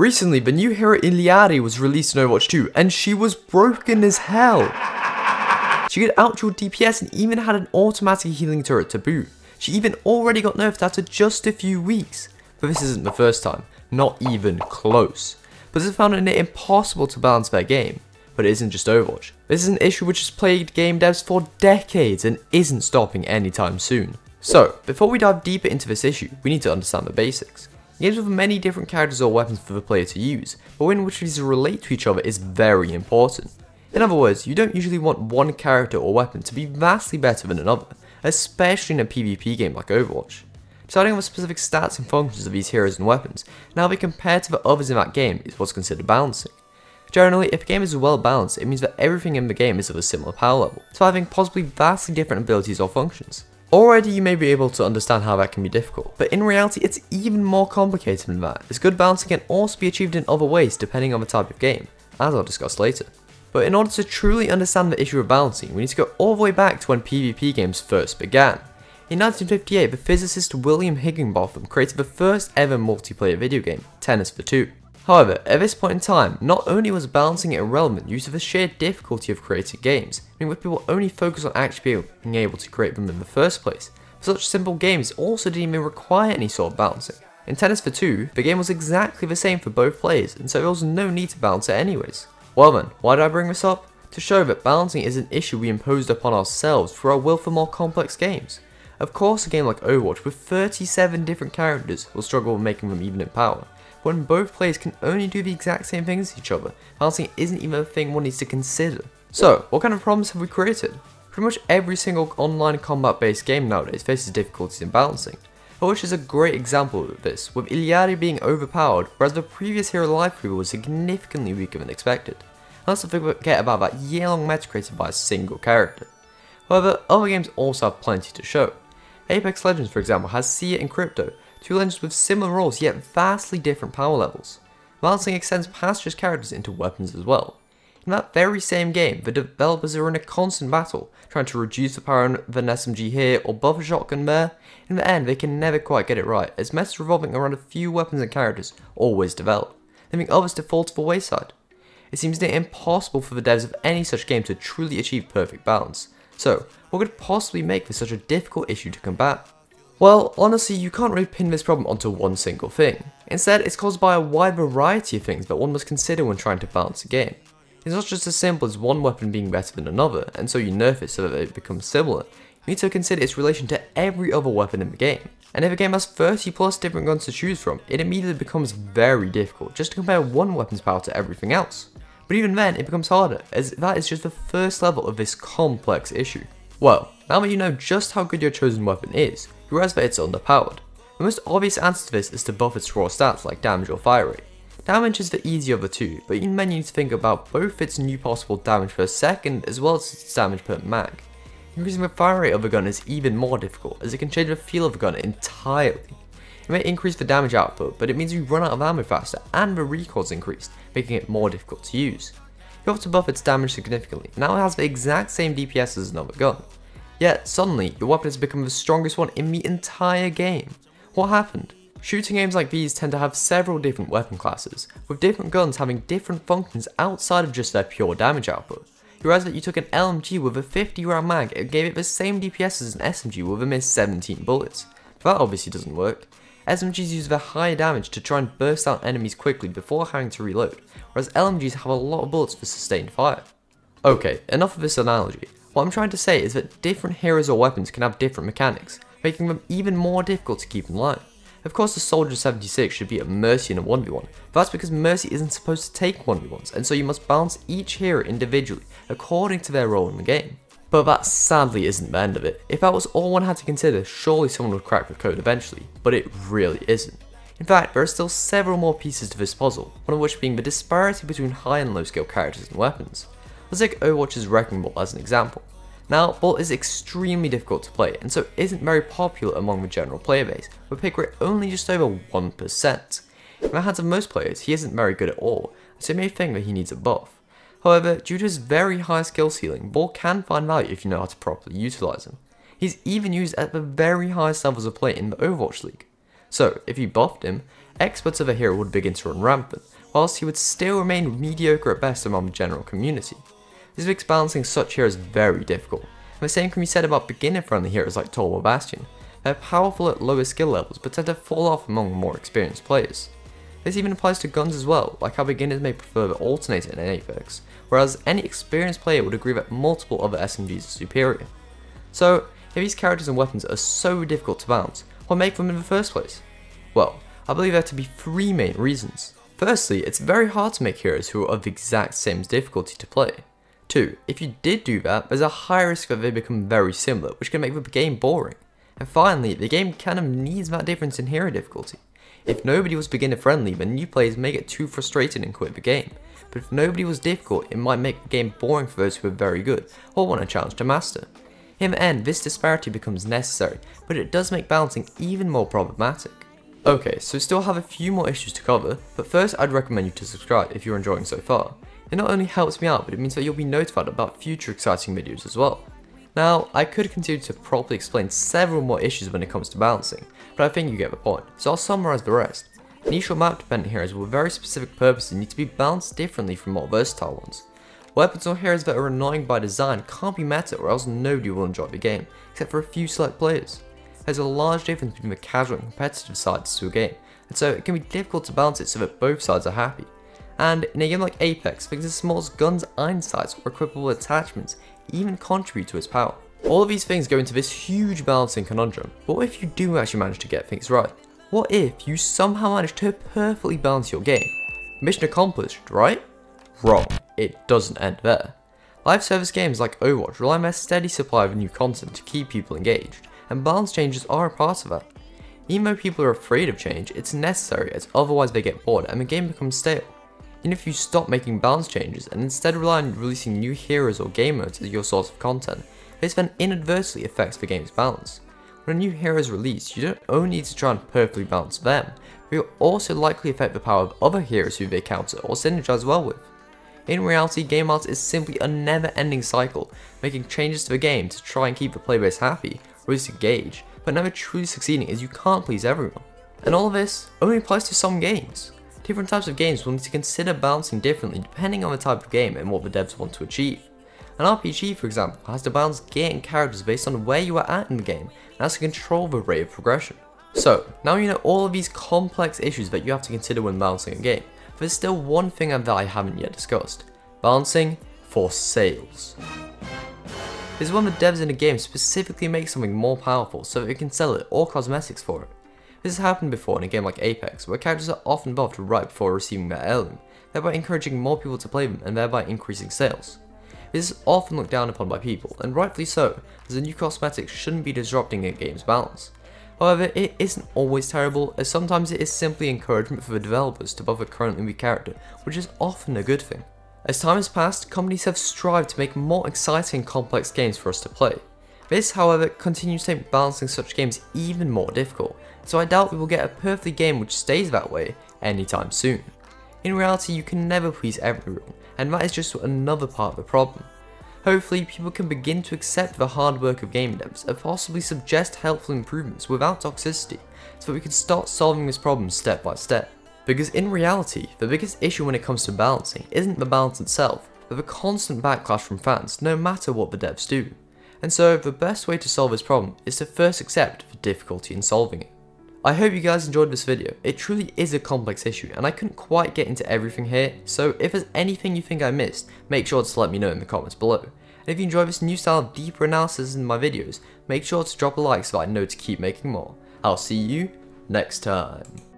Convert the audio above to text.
Recently, the new hero Illari was released in Overwatch 2, and she was broken as hell. She could outdraw DPS and even had an automatic healing turret to boot. She even already got nerfed after just a few weeks. But this isn't the first time, not even close. This found it impossible to balance their game. But it isn't just Overwatch. This is an issue which has plagued game devs for decades and isn't stopping anytime soon. So, before we dive deeper into this issue, we need to understand the basics. Games with many different characters or weapons for the player to use, but when which these relate to each other is very important. In other words, you don't usually want one character or weapon to be vastly better than another, especially in a PvP game like Overwatch. Deciding on the specific stats and functions of these heroes and weapons, and how they compare to the others in that game is what's considered balancing. Generally, if a game is well balanced, it means that everything in the game is of a similar power level, so having possibly vastly different abilities or functions. Already you may be able to understand how that can be difficult, but in reality it's even more complicated than that, as good balancing can also be achieved in other ways depending on the type of game, as I'll discuss later. But in order to truly understand the issue of balancing, we need to go all the way back to when PvP games first began. In 1958, the physicist William Higginbotham created the first ever multiplayer video game, Tennis for Two. However, at this point in time, not only was balancing irrelevant due to the sheer difficulty of creating games, meaning with people only focus on actually being able to create them in the first place, such simple games also didn't even require any sort of balancing. In Tennis for 2, the game was exactly the same for both players, and so there was no need to balance it anyways. Well then, why did I bring this up? To show that balancing is an issue we imposed upon ourselves through our will for more complex games. Of course a game like Overwatch with 37 different characters will struggle with making them even in power, when both players can only do the exact same things as each other, balancing isn't even a thing one needs to consider. So, what kind of problems have we created? Pretty much every single online combat based game nowadays faces difficulties in balancing, Overwatch is a great example of this, with Illari being overpowered, whereas the previous hero Lifeweaver was significantly weaker than expected. Let's not forget about that year-long meta created by a single character. However, other games also have plenty to show. Apex Legends, for example, has Seer and Crypto, two legends with similar roles yet vastly different power levels. Balancing extends past just characters into weapons as well. In that very same game, the developers are in a constant battle, trying to reduce the power of an SMG here or buff a shotgun there. In the end, they can never quite get it right, as metas revolving around a few weapons and characters always develop, leaving others to fall to the wayside. It seems near impossible for the devs of any such game to truly achieve perfect balance. So, what could possibly make this such a difficult issue to combat? Well, honestly, you can't really pin this problem onto one single thing. Instead, it's caused by a wide variety of things that one must consider when trying to balance a game. It's not just as simple as one weapon being better than another, and so you nerf it so that it becomes similar. You need to consider its relation to every other weapon in the game. And if a game has 30 plus different guns to choose from, it immediately becomes very difficult just to compare one weapon's power to everything else. But even then, it becomes harder, as that is just the first level of this complex issue. Well, now that you know just how good your chosen weapon is, you realize that it's underpowered. The most obvious answer to this is to buff its raw stats like damage or fire rate. Damage is the easier of the two, but even then you need to think about both its new possible damage per second as well as its damage per mag. Increasing the fire rate of a gun is even more difficult, as it can change the feel of a gun entirely. It may increase the damage output, but it means you run out of ammo faster and the recoil's increased, making it more difficult to use. You have to buff its damage significantly, now it has the exact same DPS as another gun. Yet, suddenly, your weapon has become the strongest one in the entire game. What happened? Shooting games like these tend to have several different weapon classes, with different guns having different functions outside of just their pure damage output. You realize that you took an LMG with a 50 round mag and gave it the same DPS as an SMG with a mere 17 bullets. That obviously doesn't work. SMGs use their higher damage to try and burst out enemies quickly before having to reload, whereas LMGs have a lot of bullets for sustained fire. Okay, enough of this analogy. What I'm trying to say is that different heroes or weapons can have different mechanics, making them even more difficult to keep in line. Of course the Soldier 76 should be at Mercy in a 1v1, but that's because Mercy isn't supposed to take 1v1s, and so you must balance each hero individually according to their role in the game. But that sadly isn't the end of it. If that was all one had to consider, surely someone would crack the code eventually, but it really isn't. In fact, there are still several more pieces to this puzzle, one of which being the disparity between high and low skill characters and weapons. Let's take Overwatch's Wrecking Ball as an example. Now, Ball is extremely difficult to play, and so isn't very popular among the general player base, with pick rate only just over 1%. In the hands of most players, he isn't very good at all, so you may think that he needs a buff. However, due to his very high skill ceiling, Ball can find value if you know how to properly utilise him. He's even used at the very highest levels of play in the Overwatch League. So, if you buffed him, experts of a hero would begin to run rampant, whilst he would still remain mediocre at best among the general community. This makes balancing such heroes very difficult, and the same can be said about beginner friendly heroes like Torb or Bastion. They're powerful at lower skill levels but tend to fall off among more experienced players. This even applies to guns as well, like how beginners may prefer the alternator in Apex, whereas any experienced player would agree that multiple other SMGs are superior. So, if these characters and weapons are so difficult to balance, what make them in the first place? Well, I believe there to be three main reasons. Firstly, it's very hard to make heroes who are of the exact same difficulty to play. 2. If you did do that, there's a high risk that they become very similar, which can make the game boring. And finally, the game kind of needs that difference in hero difficulty. If nobody was beginner friendly, then new players may get too frustrated and quit the game. But if nobody was difficult, it might make the game boring for those who are very good, or want a challenge to master. In the end, this disparity becomes necessary, but it does make balancing even more problematic. Okay, so we still have a few more issues to cover, but first I'd recommend you to subscribe if you're enjoying so far. It not only helps me out, but it means that you'll be notified about future exciting videos as well. Now, I could continue to properly explain several more issues when it comes to balancing, but I think you get the point, so I'll summarise the rest. Or map dependent heroes with very specific purposes need to be balanced differently from more versatile ones. Weapons or heroes that are annoying by design can't be meta or else nobody will enjoy the game, except for a few select players. There's a large difference between the casual and competitive sides to a game, and so it can be difficult to balance it so that both sides are happy. And in a game like Apex, things as small as guns, iron sights, or equipable attachments even contribute to its power. All of these things go into this huge balancing conundrum, but what if you do actually manage to get things right? What if you somehow manage to perfectly balance your game? Mission accomplished, right? Wrong, it doesn't end there. Live service games like Overwatch rely on a steady supply of new content to keep people engaged, and balance changes are a part of that. Even though people are afraid of change, it's necessary as otherwise they get bored and the game becomes stale. Even if you stop making balance changes and instead rely on releasing new heroes or game modes as your source of content, this then inadvertently affects the game's balance. When a new hero is released, you don't only need to try and perfectly balance them, but you'll also likely affect the power of other heroes who they counter or synergize well with. In reality, game balance is simply a never-ending cycle, making changes to the game to try and keep the playbase happy, or at least engaged, but never truly succeeding as you can't please everyone. And all of this only applies to some games. Different types of games will need to consider balancing differently depending on the type of game and what the devs want to achieve. An RPG, for example, has to balance gear and characters based on where you are at in the game and has to control the rate of progression. So, now you know all of these complex issues that you have to consider when balancing a game, there's still one thing that I haven't yet discussed. Balancing for sales. This is when the devs in a game specifically make something more powerful so that they can sell it or cosmetics for it. This has happened before in a game like Apex, where characters are often buffed right before receiving their heirloom, thereby encouraging more people to play them and thereby increasing sales. Is often looked down upon by people, and rightfully so, as a new cosmetic shouldn't be disrupting a game's balance. However, it isn't always terrible, as sometimes it is simply encouragement for the developers to buff a currently weak character, which is often a good thing. As time has passed, companies have strived to make more exciting complex games for us to play. This, however, continues to make balancing such games even more difficult, so I doubt we will get a perfect game which stays that way anytime soon. In reality, you can never please everyone, and that is just another part of the problem. Hopefully, people can begin to accept the hard work of game devs and possibly suggest helpful improvements without toxicity, so that we can start solving this problem step by step. Because in reality, the biggest issue when it comes to balancing isn't the balance itself, but the constant backlash from fans no matter what the devs do. And so the best way to solve this problem is to first accept the difficulty in solving it. I hope you guys enjoyed this video. It truly is a complex issue and I couldn't quite get into everything here, so if there's anything you think I missed, make sure to let me know in the comments below. And if you enjoy this new style of deeper analysis in my videos, make sure to drop a like so I know to keep making more. I'll see you next time.